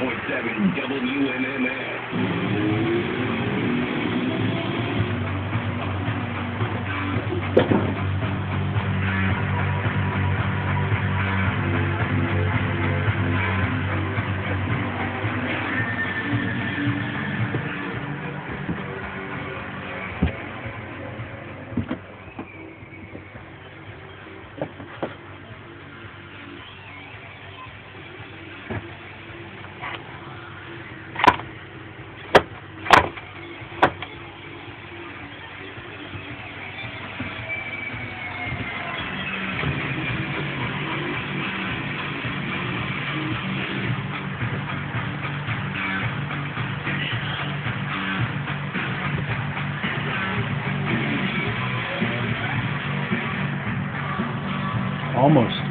97 WMMS. Almost.